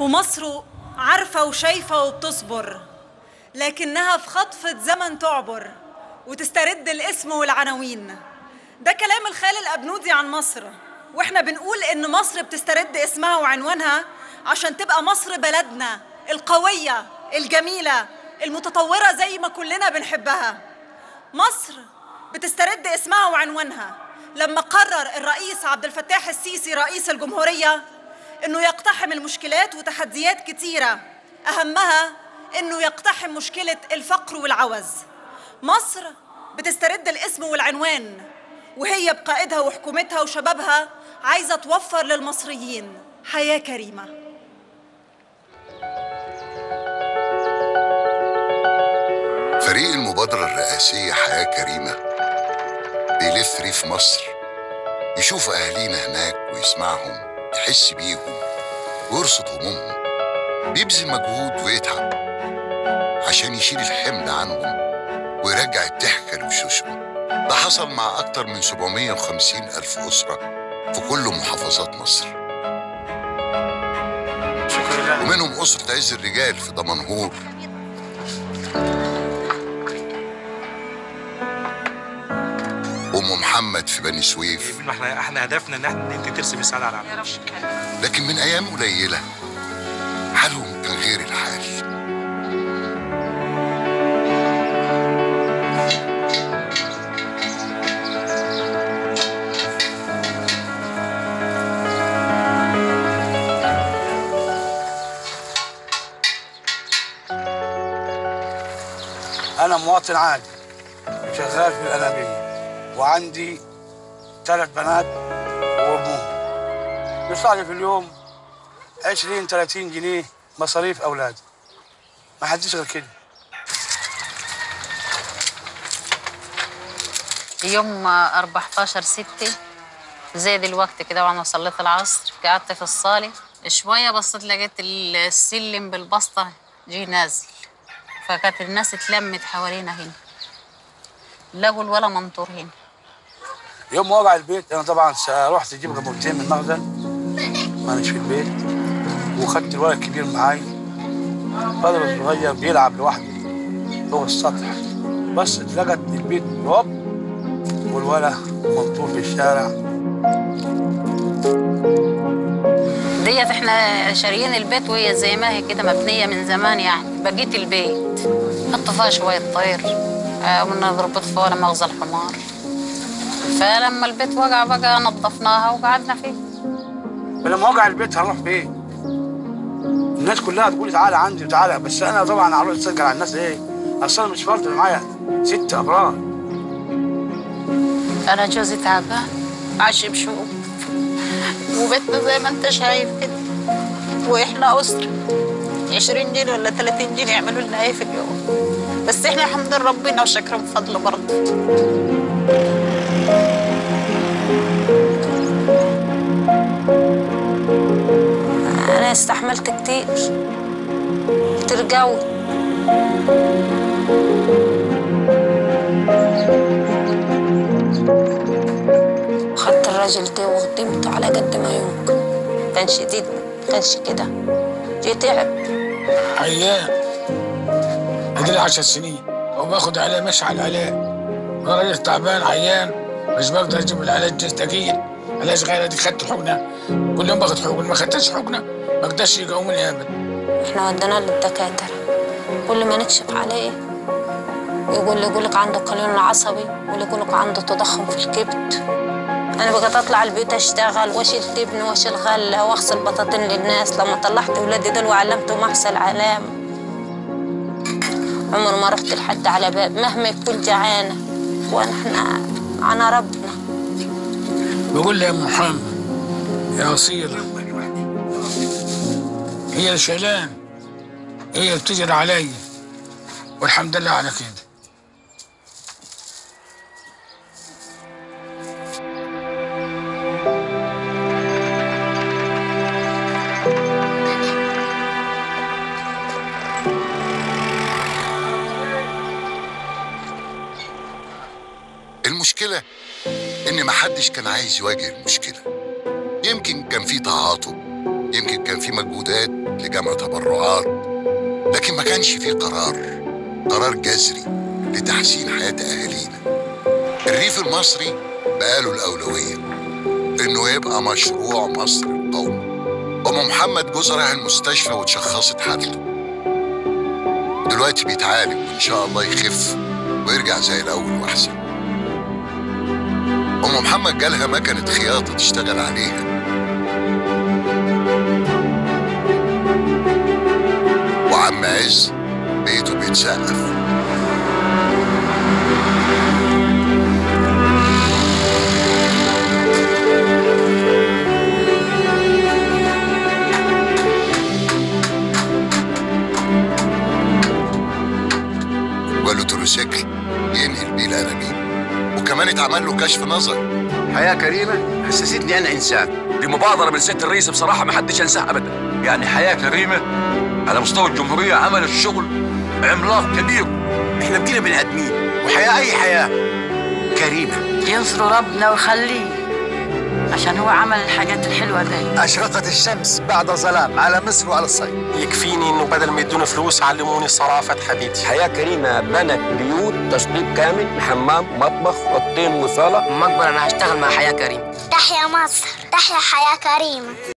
ومصر عارفة وشايفة وبتصبر لكنها في خطفة زمن تعبر وتسترد الاسم والعناوين. ده كلام الخال الأبنودي عن مصر وإحنا بنقول إن مصر بتسترد اسمها وعنوانها عشان تبقى مصر بلدنا القوية الجميلة المتطورة زي ما كلنا بنحبها. مصر بتسترد اسمها وعنوانها لما قرر الرئيس عبد الفتاح السيسي رئيس الجمهورية إنه يقتحم المشكلات وتحديات كتيرة. أهمها إنه يقتحم مشكلة الفقر والعوز. مصر بتسترد الاسم والعنوان وهي بقائدها وحكومتها وشبابها عايزة توفر للمصريين. حياة كريمة. فريق المبادرة الرئاسية حياة كريمة بيلف ريف مصر يشوف أهالينا هناك ويسمعهم. يحس بيهم. ويرصد همومهم بيبذل مجهود ويتعب عشان يشيل الحمل عنهم ويرجع الضحكة لوشوشهم. ده حصل مع أكتر من 750 ألف أسرة في كل محافظات مصر. ومنهم أسرة عز الرجال في دمنهور. محمد في بني سويف. ما إحنا إحنا هدفنا إن إحنا إن أنت ترسم السعاده على العالم لكن من أيام قليلة حالهم كان غير الحال. أنا مواطن عادي شغال في الأنابيب وعندي ثلاث بنات وأبوهم. بيطلع لي في اليوم 20 30 جنيه مصاريف أولادي ما حدش غير كده. يوم 14 ستة زي دلوقتي كده وأنا صليت العصر قعدت في الصالة شوية بصيت لقيت السلم بالبسطة جه نازل. فكانت الناس اتلمت حوالينا هنا. لقوا الولا منطور هنا. يوم وقع البيت أنا طبعا رحت أجيب جمرتين من المخزن. ما أناش في البيت. وخدت الولد الكبير معاي. الولد الصغير بيلعب لوحده فوق السطح. بس اتلقت البيت هوب والولد منطور في الشارع. ديت إحنا شاريين البيت وهي زي ما هي كده مبنية من زمان يعني. بقيت البيت. حطوا فيها شوية طير. آه، ونضرب فيها ولا مغزى الحمار. فلما البيت وقع بقى نظفناها وقعدنا فيه. فلما وقع البيت هنروح فين؟ الناس كلها تقول تعالى عندي وتعالى بس أنا طبعا هروح اسجل على الناس إيه؟ أصل أنا مش فرد معايا. ست افراد أنا جوزي تعبان عاش بشوق وبيتنا زي ما أنت شايف كده. وإحنا أسرة. 20 جنيه ولا 30 جنيه يعملوا لنا إيه في اليوم؟ بس إحنا الحمد لله ربنا وشكرا بفضله برضه. استحملت كتير. ترجعوا خدت الراجل ده وخدمته على قد ما يمكن. كان شديد كانش كده. جه تعب. عيان ادري عشر سنين. وباخد علاج ماشي على العلاج وأنا راجل تعبان عيان. مش بقدر أجيب العلاج ده تقيل علاج غير دي خدت حقنة. كل يوم باخد حقنة ما خدتش حقنة. ما أقدرش يقومني ابدا إحنا وديناه للدكاترة كل ما نكشف عليه يقول لي يقولك عنده قولون عصبي واللي يقولك عنده تضخم في الكبد. أنا بقيت أطلع البيت أشتغل واشيل تبن واشيل غله وأغسل بطاطين للناس. لما طلعت ولادي دول وعلمتهم احسن علام عمر ما رحت لحد على باب مهما يكون جعانة. إحنا أنا ربنا. بقول لي يا محمد يا أصيلة. هي الشيلان هي بتجري عليا. والحمد لله على كده. المشكلة إن محدش كان عايز يواجه المشكلة. يمكن كان في تعاطف يمكن كان في مجهودات لجمع تبرعات لكن ما كانش في قرار قرار جذري لتحسين حياة أهالينا. الريف المصري بقاله الأولوية إنه يبقى مشروع مصر القومي. أم محمد جوزها راح المستشفى واتشخصت حالته. دلوقتي بيتعالج وإن شاء الله يخف ويرجع زي الأول وأحسن. أم محمد جالها مكنة خياطة تشتغل عليها. بيته بيتسقف وقال له تروسيكل ينقل بيه. الانابيب وكمان اتعمل له كشف نظر. حياة كريمة حسستني أنا إنسان. دي مبادرة من ست الرئيس بصراحة ما حدش ينساها أبدا. يعني حياة كريمة على مستوى الجمهورية عملت شغل عملاق كبير. إحنا بقينا بني آدمين وحياة أي حياة. كريمة ينصر ربنا ويخليه عشان هو عمل الحاجات الحلوة دي. أشرقت الشمس بعد ظلام على مصر وعلى الصيد يكفيني إنه بدل ما يدوني فلوس علموني الصلاة فتح بيتي حياة كريمة بنت بيوت تشطيب كامل حمام مطبخ أوضتين وصالة. ما اكبر أنا هشتغل مع حياة كريم. تحيا مصر تحيا حياة كريمة